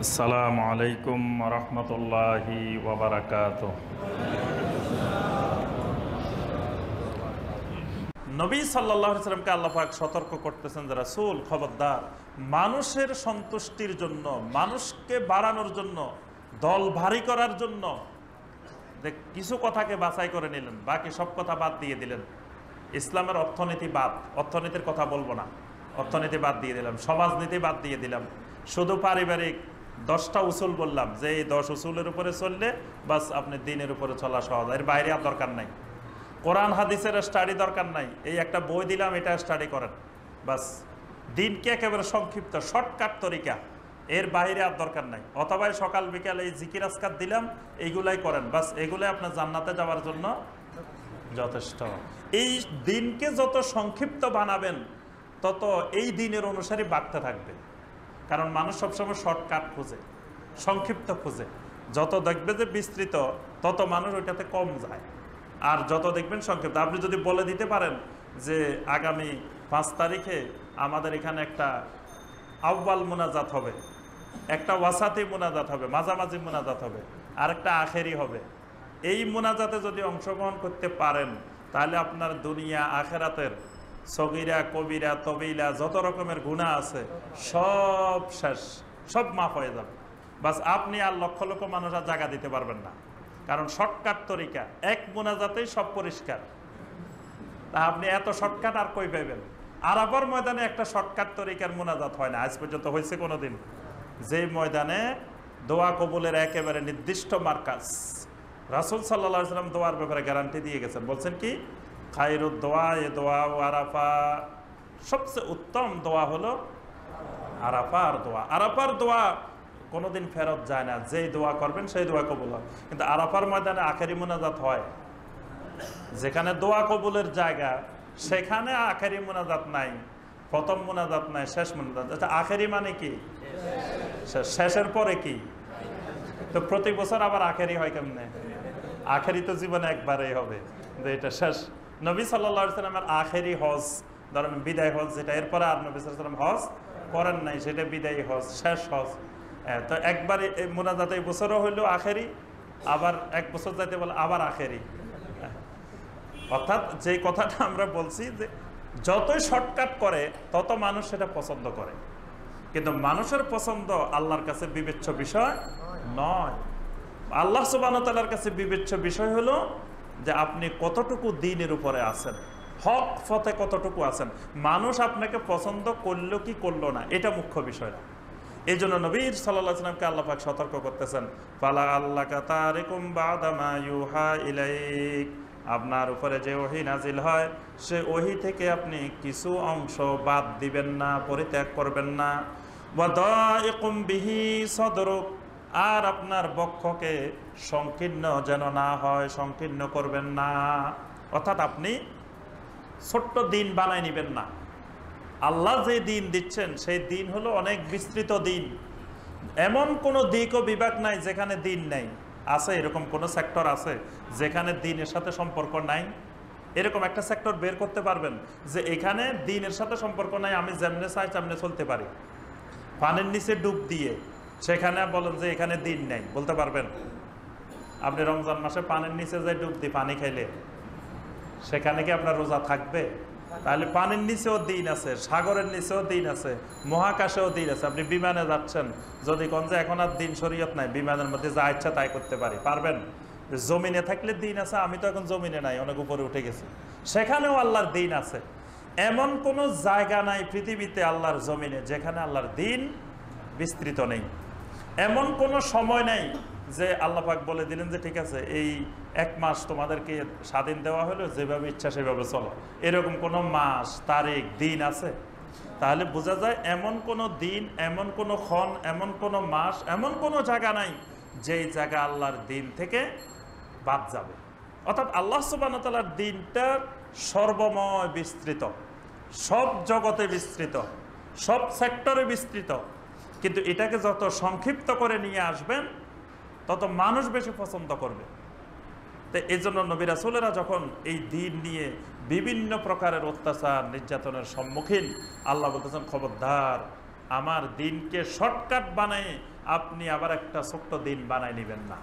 আসসালামু আলাইকুম রহমতুল্লাহি নবী সাল্লামকে আল্লাহাক সতর্ক করতেছেন যে, রাসূল, খবরদার, মানুষের সন্তুষ্টির জন্য, মানুষকে বাড়ানোর জন্য, দল ভারী করার জন্য, যে কিছু কথাকে বাছাই করে নিলেন, বাকি সব কথা বাদ দিয়ে দিলেন। ইসলামের অর্থনীতি বাদ, অর্থনীতির কথা বলব না। অর্থনীতি বাদ দিয়ে দিলাম, সমাজনীতি বাদ দিয়ে দিলাম। শুধু পারিবারিক দশটা উসুল বললাম, যে এই দশ উসুলের উপরে চললে বাস আপনি দিনের উপরে চলা সহজ। এর বাইরে আর দরকার নাই। কোরআন, হাদিসের স্টাডি দরকার নাই। এই একটা বই দিলাম, এটা স্টাডি করেন। বাস, দিনকে একেবারে সংক্ষিপ্ত শর্টকাট তরিকা। এর বাইরে আর দরকার নাই। অথবা সকাল, বিকাল এই জিকির আসকার দিলাম, এইগুলাই করেন। বাস, এগুলাই আপনার জান্নাতে যাওয়ার জন্য যথেষ্ট। এই দিনকে যত সংক্ষিপ্ত বানাবেন, তত এই দিনের অনুসারে বাড়তে থাকবে। কারণ মানুষ সবসময় শর্টকাট খুঁজে, সংক্ষিপ্ত খুঁজে। যত দেখবে যে বিস্তৃত, তত মানুষ ওইটাতে কম যায়। আর যত দেখবেন সংক্ষিপ্ত। আপনি যদি বলে দিতে পারেন যে আগামী পাঁচ তারিখে আমাদের এখানে একটা আব্বাল মোনাজাত হবে, একটা ওয়াসাতি মোনাজাত হবে, মাঝামাঝি মোনাজাত হবে আর একটা আখেরি হবে। এই মোনাজাতে যদি অংশগ্রহণ করতে পারেন, তাহলে আপনার দুনিয়া, আখেরাতের সগিরা, কবিরা, তবিলা, যত রকমের গুণা আছে, সব শেষ, সব মাফ হয়ে যাবে। বাস আপনি আর লক্ষ লক্ষ মানুষ আর জায়গা দিতে পারবেন না। কারণ শর্টকাট তরিকা, এক মোনাজাতেই সব পরিষ্কার। তা আপনি এত শর্টকাট আর কই পাইবেন? আর আবার ময়দানে একটা শর্টকাট তরিকার মোনাজাত হয় না, আজ পর্যন্ত হয়েছে কোনোদিন। যে ময়দানে দোয়া কবুলের একেবারে নির্দিষ্ট মার্কাস রাসুল সাল্লাহ সাল্লাম দোয়ার ব্যাপারে গ্যারান্টি দিয়ে গেছেন। বলছেন কি খাইরুদ দোয়া, এ দোয়া ও আরাফা। সবচেয়ে উত্তম দোয়া হলো আরাফার দোয়া। আরাফার দোয়া কোনোদিন ফেরত যায় না। যেই দোয়া করবেন সেই দোয়া কবুল হয়। কিন্তু আরাফার ময়দানে আখেরি মোনাজাত হয়। যেখানে দোয়া কবুলের জায়গা, সেখানে আখেরি মোনাজাত নাই। প্রথম মোনাজাত নাই, শেষ মোনাজাত। আচ্ছা আখেরি মানে কি? শেষের পরে কি? তো প্রতি বছর আবার আখেরি হয় কেমনে? আখেরি তো জীবনে একবারেই হবে, যে এটা শেষ। নবী সাল্লা সাল্লামের আখেরি হজ ধরেন বিদায় হজ যেটা এরপরে আর নবী সাল্লাম হজ করেন নাই সেটা বিদায়ী হজ শেষ হজ। হ্যাঁ, তো একবারে মোনাজাত এই বছরও হইল আখেরি আবার এক বছর যাইতে বলে আবার আখেরি। অর্থাৎ যে কথাটা আমরা বলছি যে যতই শর্টকাট করে তত মানুষ সেটা পছন্দ করে। কিন্তু মানুষের পছন্দ আল্লাহর কাছে বিবেচ্য বিষয় নয়। আল্লাহ সুবাহতালার কাছে বিবেচ্য বিষয় হলো যে আপনি কতটুকু দিনের উপরে আছেন? হক ফতে কতটুকু আছেন? মানুষ আপনাকে পছন্দ করল কি করল না? এটা মুখ্য বিষয় না। এই জন্য নবীর সাল্লাহ সাল্লামকে আল্লাহ পাক সতর্ক করতেছেন, ফালা আল্লাহ ইলাইক। আপনার উপরে যে ওহি নাজিল হয়, সে ওহি থেকে আপনি কিছু অংশ বাদ দিবেন না, পরিত্যাগ করবেন না। বা ওয়াদাইকুম বিহি সদরুক। আর আপনার বক্ষকে সংকীর্ণ যেন না হয়, সংকীর্ণ করবেন না। অর্থাৎ আপনি ছোট্ট দিন বানায় নেবেন না। আল্লাহ যে দিন দিচ্ছেন, সেই দিন হলো অনেক বিস্তৃত দিন। এমন কোনো দিক ও বিভাগ নাই যেখানে দিন নেই। আছে, এরকম কোনো সেক্টর আছে যেখানে দিনের সাথে সম্পর্ক নাই? এরকম একটা সেক্টর বের করতে পারবেন যে এখানে দিনের সাথে সম্পর্ক নাই, আমি যেমনে চাই তেমনে চলতে পারি। পানির নিচে ডুব দিয়ে সেখানে বলেন যে এখানে দিন নেই, বলতে পারবেন? আপনি রমজান মাসে পানির নিচে যে ডুব দিই পানি খাইলে, সেখানে কি আপনার রোজা থাকবে? তাহলে পানির নিচেও দিন আছে, সাগরের নিচেও দিন আছে, মহাকাশেও দিন আছে। আপনি বিমানে যাচ্ছেন, যদি কোন যে এখন আর দিন শরীয়ত নাই, বিমানের মধ্যে যা ইচ্ছা তাই করতে পারি, পারবেন? জমিনে থাকলে দিন আছে, আমি তো এখন জমিনে নাই, অনেক উপরে উঠে গেছি। সেখানেও আল্লাহর দিন আছে। এমন কোনো জায়গা নাই পৃথিবীতে আল্লাহর জমিনে যেখানে আল্লাহর দিন বিস্তৃত নেই। এমন কোনো সময় নেই যে আল্লাহ পাক বলে দিলেন যে, ঠিক আছে, এই এক মাস তোমাদেরকে স্বাধীন দেওয়া হলো, যেভাবে ইচ্ছা সেভাবে চলো। এরকম কোনো মাস, তারিখ, দিন আছে? তাহলে বোঝা যায় এমন কোনো দিন, এমন কোনো ক্ষণ, এমন কোনো মাস, এমন কোনো জায়গা নাই যেই জায়গা আল্লাহর দিন থেকে বাদ যাবে। অর্থাৎ আল্লাহ সুবাহতালার দিনটা সর্বময় বিস্তৃত। সব জগতে বিস্তৃত। সব সেক্টরে বিস্তৃত। কিন্তু এটাকে যত সংক্ষিপ্ত করে নিয়ে আসবেন, তত মানুষ বেশি পছন্দ করবে। তো এই জন্য নবী রাসুলেরা যখন এই দিন নিয়ে বিভিন্ন প্রকারের অত্যাচার, নির্যাতনের সম্মুখীন, আল্লাহ বলতেছেন, খবরদার, আমার দিনকে শর্টকাট বানায় আপনি আবার একটা ছোট্ট দিন বানাই নেবেন না।